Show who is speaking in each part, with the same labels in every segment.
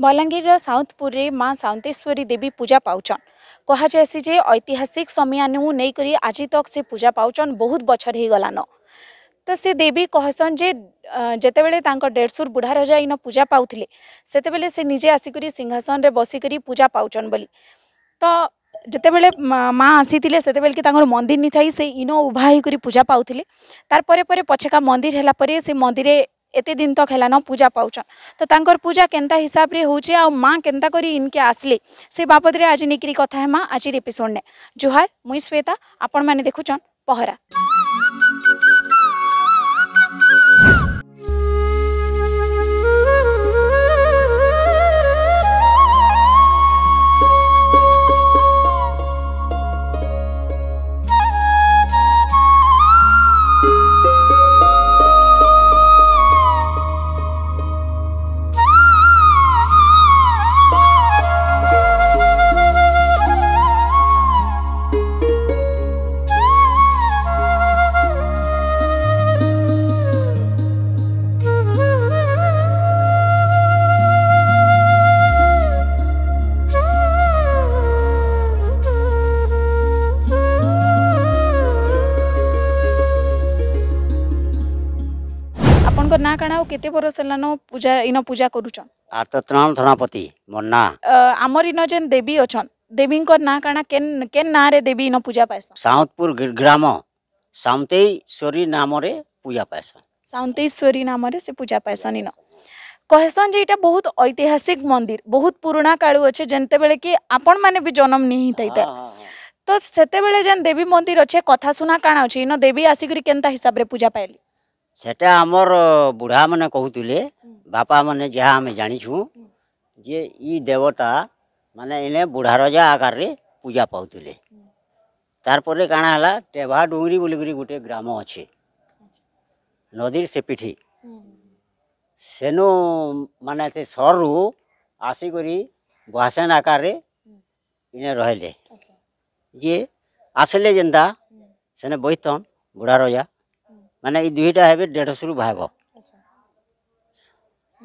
Speaker 1: बलांगीर साउथपुर माँ साउतेश्वरी देवी पूजा पाचन कह जे ऐतिहासिक समयानु नहींक आज तक से पूजा पाचन बहुत बछर हो गलान तो से देवी कहसन जे जेते बेले तांको डेढ़सूर बुढ़ा रजा इन पूजा पाते से, से निजे आसिक सिंहासन में बसिकर पूजा पाचन बोली तो जिते बड़े माँ आसी से कि मंदिर नहीं थी से इनो उभा पूजा पाते तार पर पछका मंदिर है मंदिर एत दिन तक है पूजा पाचन तो पूजा केन्ता हिसाब से होचे आ माँ के इनके आसली से बाबद आज निकरी कथा आज एपिशोड ने जुहार मुई श्वेता आपण मैंने देखुन पहरा ଆପଣଙ୍କ ନାଁ କାଣା ଆଉ କେତେ ବରଷ ହେଲାନ ପୂଜା ଇନ ପୂଜା କରୁଛନ୍
Speaker 2: ଆର ତ ତ୍ରାମ ଧଣାପତି ମୋର ନାଁ
Speaker 1: ଆମର ଇନ ଯେନ୍ ଦେବୀ ଅଛନ୍ ଦେବୀଙ୍କର ନାଁ କାଣା କେନ୍ କେନ୍ ନାଁରେ ଦେବୀ ଇନ ପୂଜା ପାଏସନ୍
Speaker 2: ସାଉଁତପୁର ଗ୍ରାମ ସାଉଁତେଇଶ୍ୱରୀ ନାମରେ ପୂଜା ପାଏସନ୍
Speaker 1: ସାଉଁତେଇଶ୍ୱରୀ ନାମରେ ସେ ପୂଜା ପାଏସନ୍ ଇନ କହେସନ୍ ଯେ ଇଟା ବହୁତ ଐତିହାସିକ ମନ୍ଦିର ବହୁତ ପୁରୁଣା କାଳୁ ଅଛେ ଯେତେବେଳେ କି ଆପଣମାନେ ବି ଜନମ ନି ହେଇଥାଇଥାଏ ତ ସେତେବେଳେ ଯେନ୍ ଦେବୀ ମନ୍ଦିର ଅଛେ କଥା ଶୁଣା କାଣା ଅଛେ ଇନ ଦେବୀ ଆସିକରି କେନ୍ତା ହିସାବରେ ପୂଜା ପାଇଲି
Speaker 2: ସେଟା ଆମର ବୁଢ଼ାମାନେ କହୁଥିଲେ ବାପାମାନେ ଯାହା ଆମେ ଜାଣିଛୁ ଯେ ଇ ଦେବତା ମାନେ ଏନେ ବୁଢ଼ା ରଜା ଆକାରରେ ପୂଜା ପାଉଥିଲେ ତାର୍ପରେ କାଣା ହେଲା ଟେଭା ଡୁଙ୍ଗରି ବୋଲିକରି ଗୋଟେ ଗ୍ରାମ ଅଛେ ନଦୀର ସେ ପିଠି ସେନୁ ମାନେ ସେ ସରରୁ ଆସିକରି ଗୁହାସେନ ଆକାରରେ ଇନେ ରହିଲେ ଯିଏ ଆସିଲେ ଯେନ୍ତା ସେନେ ବହିତନ୍ ବୁଢ଼ା ରଜା मान युटा है देरश रु भाग अच्छा।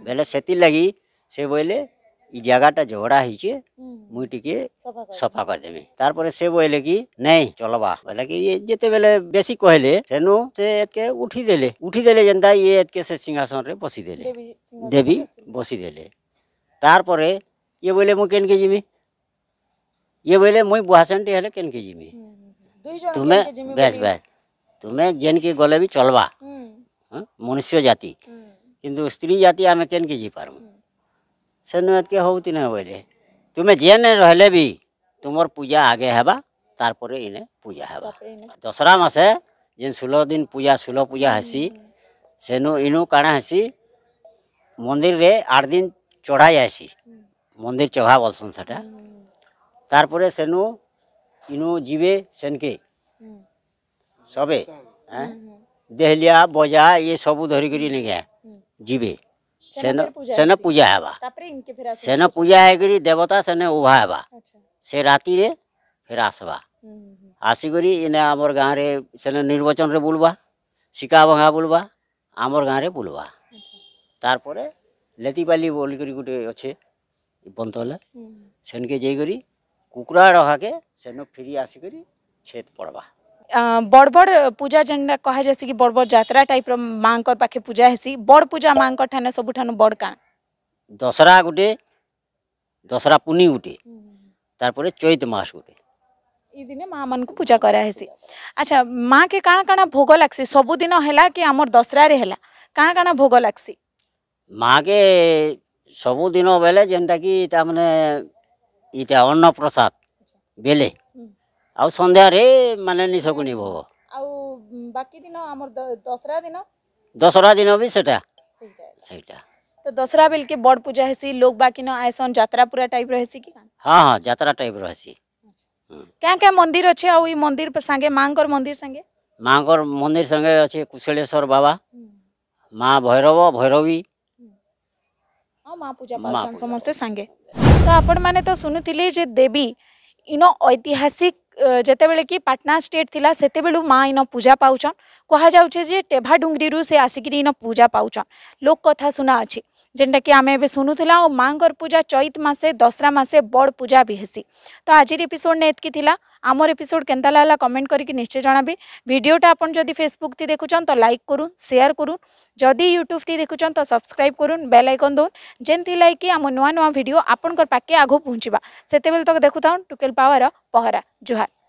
Speaker 2: बोले से लगी से बोले यगाटा झगड़ा हो चे मुई टे
Speaker 1: सफा
Speaker 2: करदेवी तार से बोले कि नहीं चलवा बोले कि ये जिते बेले बेसी कहले सेनु से एतके उठीदेले उठीदेले जेनता ये एतके से सिंहासन रे बसीदेले
Speaker 1: देवी
Speaker 2: बसीदेले तार ये बोले मुझे के जिमि ये बोले मुई बुहासन टे के जिमि
Speaker 1: तुम्हें बेस
Speaker 2: बेस तुम्हें जेन के गले भी चलवा मनुष्य जाति
Speaker 1: किंतु
Speaker 2: स्त्री जाति आम के जी पार्मू से नुके हूँ बोले तुम्हें जेन रहले भी तुम पूजा आगे हेबा तारे इने पूजा हवा दसरा मसे जेन षोलो दिन पूजा षोलो पूजा हसी सेनु नु इनु काण हसी मंदिर रे आठ दिन चढ़ा जाए मंदिर चढ़ा बोलसन से तारे से नु इनु जीवे सेन के সবে হ্যাঁ দেহলিয়া বজা ইয়ে সবু ধরিকি নিকে ଯିବେ
Speaker 1: ସେନ ସେନ
Speaker 2: ପୂଜା ହେବା
Speaker 1: ସେନ ପୂଜା
Speaker 2: ହେଇକରି ଦେବତା ସେନେ ଉଭା ହେବା ସେ ରାତିରେ ଫେର୍ ଆସ୍ବା ଆସିକରି ଇନେ ଆମର୍ ଗାଁରେ ସେନେ ନିର୍ବାଚନରେ ବୁଲ୍ବା ଶିକା ଭଙ୍ଗା ବୁଲ୍ବା ଆମର୍ ଗାଁରେ ବୁଲ୍ବା ତାର୍ ପରେ ଲେତିପାଲି ବୋଲିକରି ଗୁଟେ ଅଛେ ବନ୍ତଲେ ସେନ୍କେ ଯାଇକରି କୁକୁଡ଼ା ରହାକେ ସେନ ଫିରି ଆସିକରି ଛେଦ୍ ପଡ଼୍ବା
Speaker 1: বড়বড় পূজা যেটা কুহযাসি কি বড় বড় যাত্রা টাইপর মাঙ্কর পাখে পূজা হেসি বড় পূজা মাঙ্কর ঠানে সবুঠানু বড় কাণ
Speaker 2: দশরা গোটে দশরা পুনি গোটে তারপরে চৈত মাস গোটে
Speaker 1: এই দিনে মা মানুষ পূজা করা হেসি আচ্ছা মা কে কাণ কাণ ভোগ লাগসি সবুদিন হেলা কি আমার দশরারে হেলা কাণ কাণ ভোগ লাগসি
Speaker 2: মা কে সবুদিন বেলে যেটা কি তার মানে এটা অন্নপ্রসাদ বেলে ଆଉ ସନ୍ଧ୍ୟାରେ ମାନେ ନିଶକୁ ନିଭବ
Speaker 1: ଆଉ ବାକି ଦିନ ଆମର ଦଶହରା ଦିନ
Speaker 2: ଦଶହରା ଦିନ ବି ସେଟା ସେଇଟା
Speaker 1: ତ ଦଶହରା ବେଲକେ ବଡ଼ ପୂଜା ହେସି ଲୋକ ବାକି ନ ଆଇସନ୍ ଯାତ୍ରା ପୁରା ଟାଇପ୍ର ହେସି କି ହଁ
Speaker 2: ହଁ ଯାତ୍ରା ଟାଇପ୍ର ହେସି
Speaker 1: କାଁ କାଁ ମନ୍ଦିର ଅଛେ ଆଉ ଇ ମନ୍ଦିର ସାଙ୍ଗେ ମାଙ୍କର ମନ୍ଦିର ସାଙ୍ଗେ
Speaker 2: ମାଙ୍କର ମନ୍ଦିର ସାଙ୍ଗେ ଅଛେ କୁଶଳେଶ୍ୱର ବାବା ମା ଭୈରବ ଭୈରବୀ
Speaker 1: ଆଉ ମା ପୂଜା ପାଉଛନ୍ ସମସ୍ତେ ସାଙ୍ଗେ ତ ଆପଣମାନେ ତ ଶୁଣୁଥିଲେ ଯେ ଦେବୀ ଇନ ଐତିହାସିକ ଯେତେବେଳେ କି ପାଟନା ଷ୍ଟେଟ୍ ଥିଲା ସେତେବେଳୁ ମା ଇନ ପୂଜା ପାଉଛନ୍ କୁହାଯାଉଛେ ଯେ ଟେଭା ଡୁଙ୍ଗରିରୁ ସେ ଆସିକିରି ଇନ ପୂଜା ପାଉଛନ୍ ଲୋକ କଥା ଶୁଣା ଅଛି जेनटा कि आम ए शुणुला और माँ पूजा चैत मसे दसरा मसे बड़ पूजा भी हेसी तो आज एपिसोड ने आमर एपिसोड के लगा कमेंट करके निश्चय जनाबी भिडटा आपन जब फेसबुक थी देखुन तो लाइक करूँ सेयार करूँ जदि यूट्यूब थी देखुन तो सब्सक्राइब करूँ बेल आइकन दौन जेनती लाइक आम नुआ नुआ भिड आपण पाके आगे पहुँचा से तक देखु था टुकेल पावर पहरा जुहार